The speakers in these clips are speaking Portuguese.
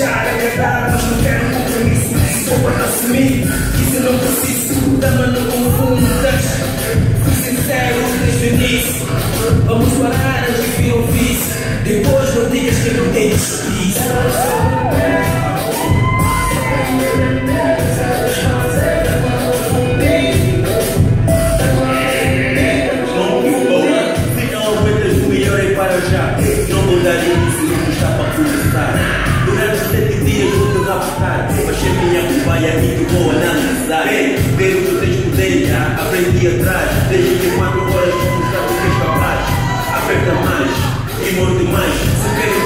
deixar verdade, mas não quero compromisso. Sou para assumir, isso eu não preciso. Dama não confundas, fui sincero desde o início. Vamos parar onde vi um vício. Depois não digas que não tens justiça. Yeah. bem, veio do texto dele, aprendi atrás, desde que quatro horas de estudar o que é capaz, aperta mais e muito mais, se quer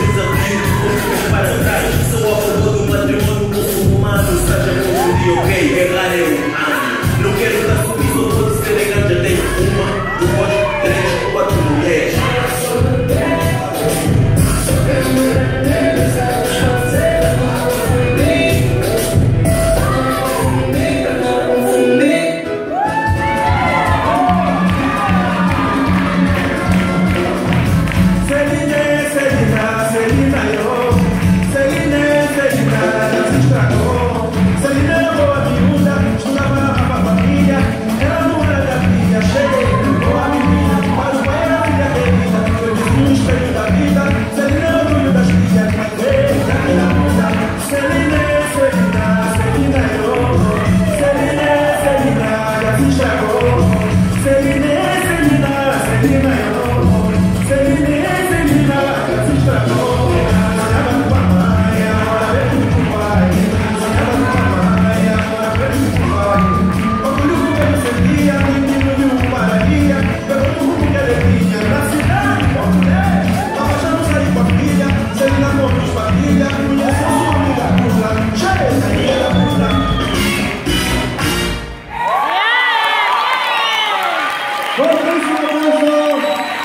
我也很喜欢你们的